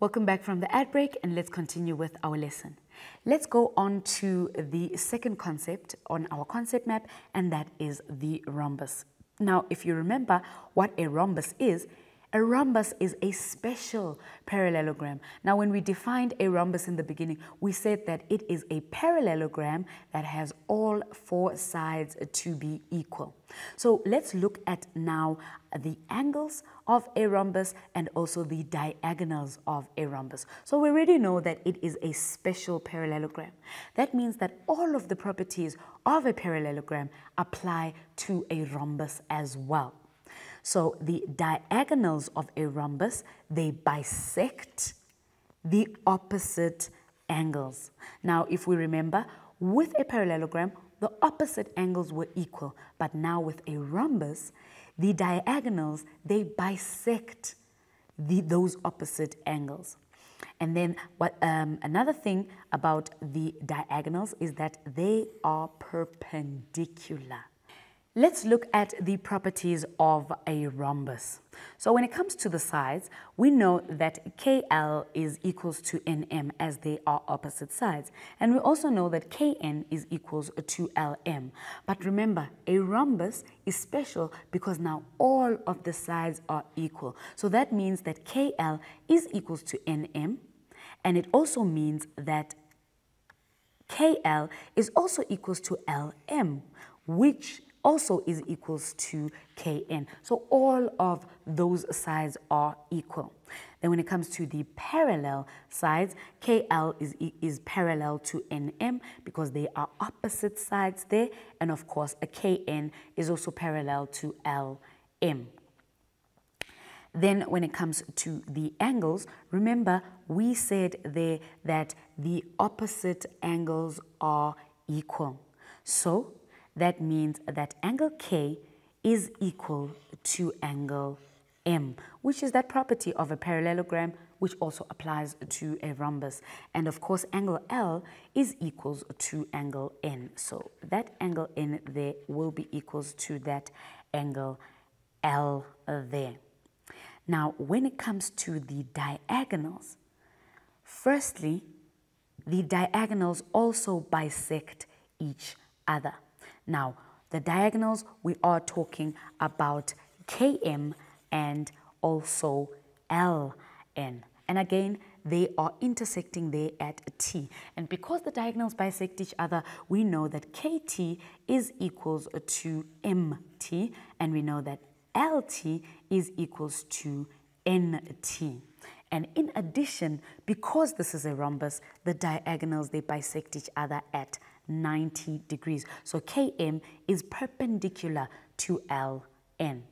Welcome back from the ad break and let's continue with our lesson. Let's go on to the second concept on our concept map and that is the rhombus. Now, if you remember what a rhombus is, a rhombus is a special parallelogram. Now, when we defined a rhombus in the beginning, we said that it is a parallelogram that has all four sides to be equal. So let's look at now the angles of a rhombus and also the diagonals of a rhombus. So we already know that it is a special parallelogram. That means that all of the properties of a parallelogram apply to a rhombus as well. So the diagonals of a rhombus, they bisect the opposite angles. Now, if we remember, with a parallelogram, the opposite angles were equal, but now with a rhombus, the diagonals, they bisect the, those opposite angles. And then what um, another thing about the diagonals is that they are perpendicular. Let's look at the properties of a rhombus. So when it comes to the sides, we know that KL is equals to NM as they are opposite sides. And we also know that KN is equals to LM. But remember, a rhombus is special because now all of the sides are equal. So that means that KL is equals to NM. And it also means that KL is also equals to LM, which also is equals to Kn. So all of those sides are equal. Then when it comes to the parallel sides, KL is, is parallel to NM because they are opposite sides there. And of course, a KN is also parallel to LM. Then when it comes to the angles, remember we said there that the opposite angles are equal. So that means that angle K is equal to angle M, which is that property of a parallelogram which also applies to a rhombus. And of course, angle L is equals to angle N. So that angle N there will be equals to that angle L there. Now, when it comes to the diagonals, firstly, the diagonals also bisect each other. Now, the diagonals, we are talking about Km and also Ln. And again, they are intersecting there at T. And because the diagonals bisect each other, we know that KT is equals to MT, and we know that LT is equals to NT. And in addition, because this is a rhombus, the diagonals, they bisect each other at 90 degrees. So Km is perpendicular to Ln.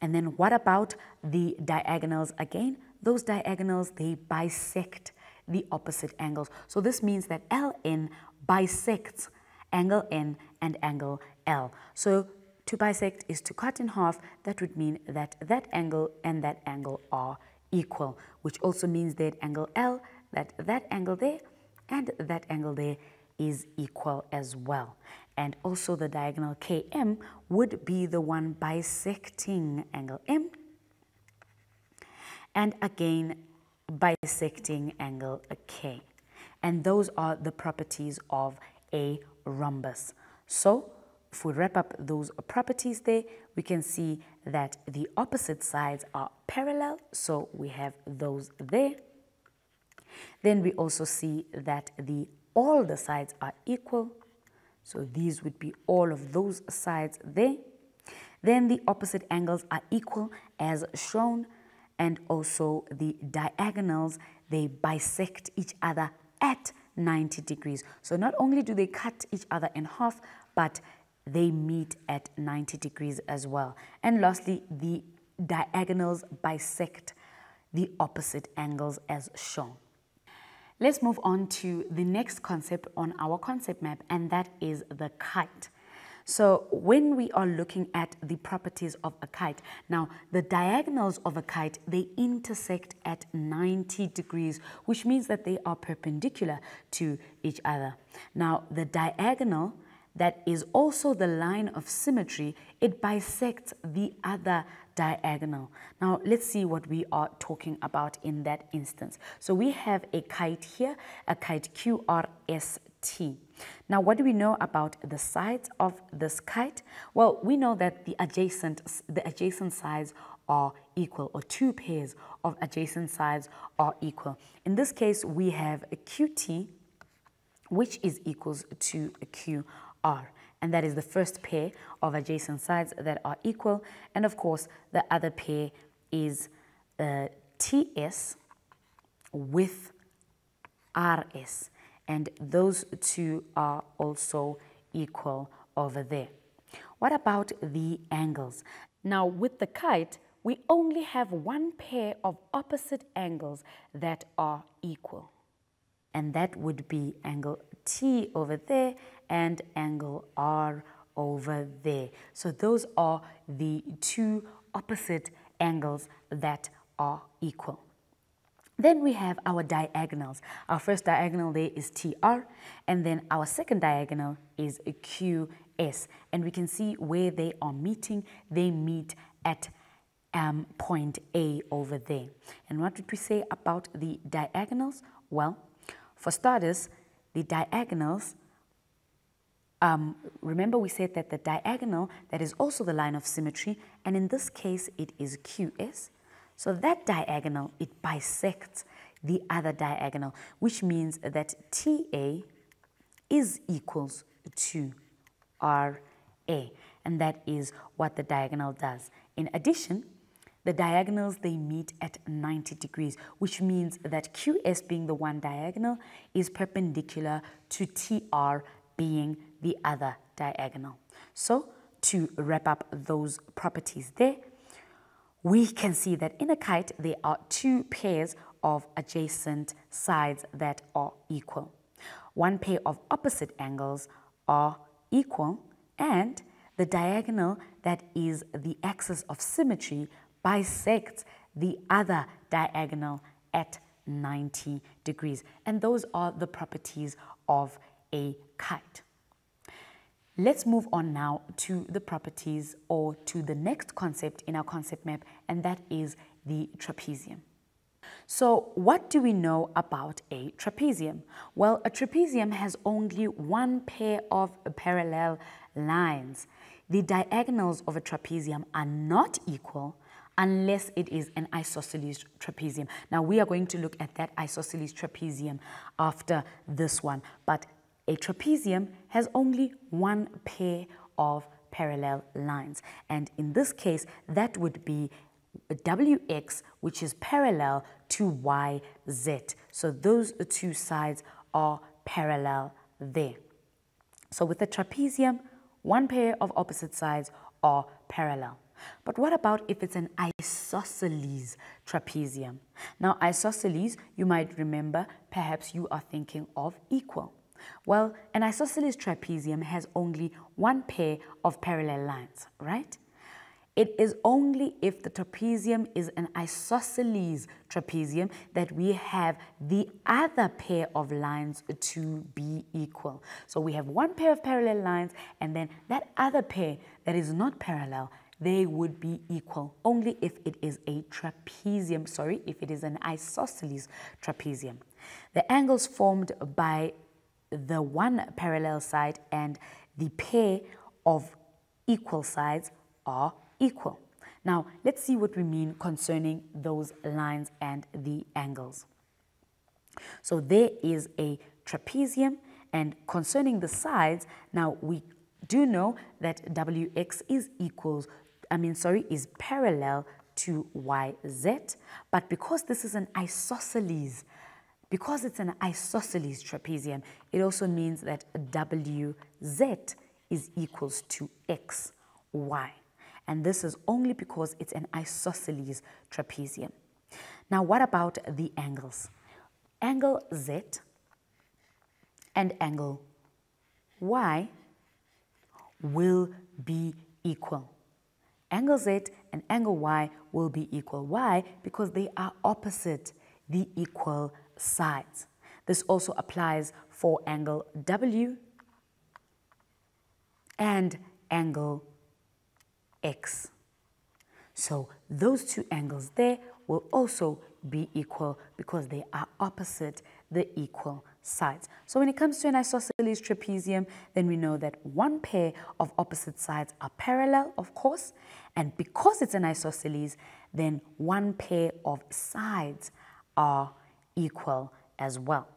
And then what about the diagonals again? Those diagonals, they bisect the opposite angles. So this means that Ln bisects angle N and angle L. So to bisect is to cut in half. That would mean that that angle and that angle are equal, which also means that angle L, that that angle there and that angle there is equal as well. And also the diagonal KM would be the one bisecting angle M and again bisecting angle K. And those are the properties of a rhombus. So if we wrap up those properties there, we can see that the opposite sides are parallel. So we have those there. Then we also see that the all the sides are equal. So these would be all of those sides there. Then the opposite angles are equal as shown and also the diagonals, they bisect each other at 90 degrees. So not only do they cut each other in half, but they meet at 90 degrees as well. And lastly, the diagonals bisect the opposite angles as shown. Let's move on to the next concept on our concept map, and that is the kite. So when we are looking at the properties of a kite, now the diagonals of a kite, they intersect at 90 degrees, which means that they are perpendicular to each other. Now the diagonal that is also the line of symmetry, it bisects the other diagonal. Now let's see what we are talking about in that instance. So we have a kite here, a kite QRST. Now what do we know about the sides of this kite? Well, we know that the adjacent, the adjacent sides are equal or two pairs of adjacent sides are equal. In this case, we have a QT which is equals to a QR. And that is the first pair of adjacent sides that are equal. And of course, the other pair is uh, TS with RS. And those two are also equal over there. What about the angles? Now, with the kite, we only have one pair of opposite angles that are equal. And that would be angle T over there and angle R over there. So those are the two opposite angles that are equal. Then we have our diagonals. Our first diagonal there is TR, and then our second diagonal is QS. And we can see where they are meeting. They meet at um, point A over there. And what did we say about the diagonals? Well, for starters, the diagonals, um, remember we said that the diagonal, that is also the line of symmetry, and in this case it is QS. So that diagonal, it bisects the other diagonal, which means that TA is equals to RA, and that is what the diagonal does. In addition, the diagonals, they meet at 90 degrees, which means that QS being the one diagonal is perpendicular to TR being the other diagonal. So to wrap up those properties there, we can see that in a kite there are two pairs of adjacent sides that are equal. One pair of opposite angles are equal and the diagonal that is the axis of symmetry bisects the other diagonal at 90 degrees. And those are the properties of a kite. Let's move on now to the properties or to the next concept in our concept map, and that is the trapezium. So what do we know about a trapezium? Well, a trapezium has only one pair of parallel lines. The diagonals of a trapezium are not equal, unless it is an isosceles trapezium. Now we are going to look at that isosceles trapezium after this one, but a trapezium has only one pair of parallel lines. And in this case, that would be WX, which is parallel to YZ. So those two sides are parallel there. So with a trapezium, one pair of opposite sides are parallel. But what about if it's an isosceles trapezium? Now, isosceles, you might remember, perhaps you are thinking of equal. Well, an isosceles trapezium has only one pair of parallel lines, right? It is only if the trapezium is an isosceles trapezium that we have the other pair of lines to be equal. So we have one pair of parallel lines and then that other pair that is not parallel they would be equal only if it is a trapezium, sorry, if it is an isosceles trapezium. The angles formed by the one parallel side and the pair of equal sides are equal. Now, let's see what we mean concerning those lines and the angles. So there is a trapezium and concerning the sides, now we do know that Wx is equals I mean, sorry, is parallel to YZ, but because this is an isosceles, because it's an isosceles trapezium, it also means that WZ is equals to XY. And this is only because it's an isosceles trapezium. Now, what about the angles? Angle Z and angle Y will be equal angle z and angle y will be equal. Why? Because they are opposite the equal sides. This also applies for angle w and angle x. So those two angles there will also be equal because they are opposite the equal sides. So when it comes to an isosceles trapezium, then we know that one pair of opposite sides are parallel, of course, and because it's an isosceles, then one pair of sides are equal as well.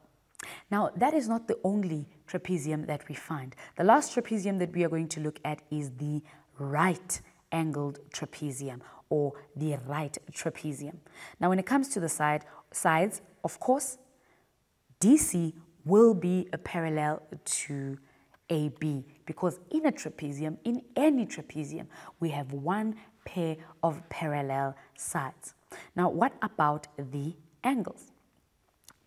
Now, that is not the only trapezium that we find. The last trapezium that we are going to look at is the right angled trapezium or the right trapezium. Now, when it comes to the side sides, of course, DC will be a parallel to AB because in a trapezium, in any trapezium, we have one pair of parallel sides. Now, what about the angles?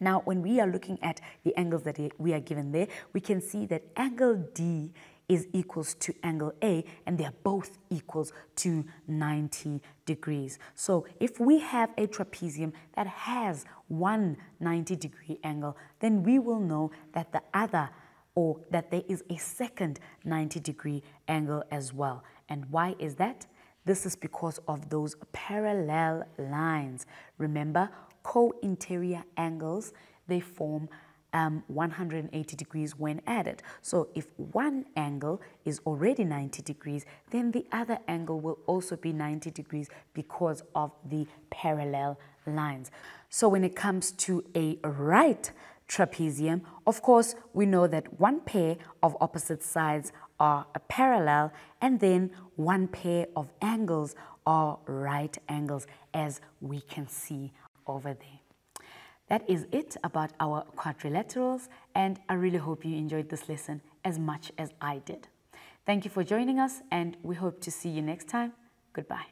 Now, when we are looking at the angles that we are given there, we can see that angle D is equals to angle A and they are both equals to 90 degrees. So if we have a trapezium that has one 90 degree angle, then we will know that the other or that there is a second 90 degree angle as well. And why is that? This is because of those parallel lines. Remember, co-interior angles, they form um, 180 degrees when added. So if one angle is already 90 degrees, then the other angle will also be 90 degrees because of the parallel lines. So when it comes to a right trapezium, of course, we know that one pair of opposite sides are a parallel and then one pair of angles are right angles as we can see over there. That is it about our quadrilaterals and I really hope you enjoyed this lesson as much as I did. Thank you for joining us and we hope to see you next time. Goodbye.